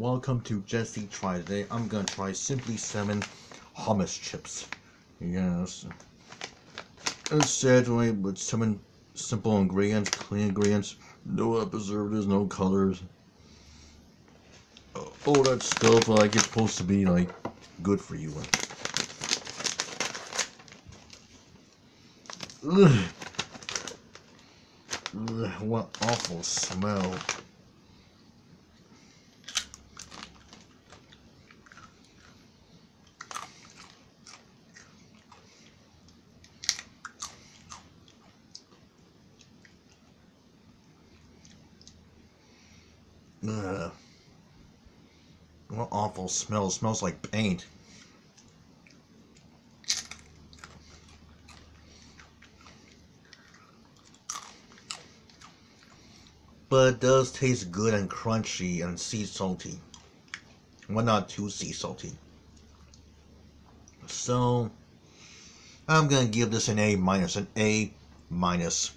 welcome to Jesse Try. Today I'm gonna try Simply 7 hummus chips. Yes. It's saturated with seven simple ingredients, clean ingredients, no preservatives, no colors. All that stuff like it's supposed to be like good for you. Ugh. Ugh, what awful smell. Ugh. What awful smell. It smells like paint. But it does taste good and crunchy and sea salty. Well, not too sea salty. So, I'm gonna give this an A minus, an A minus.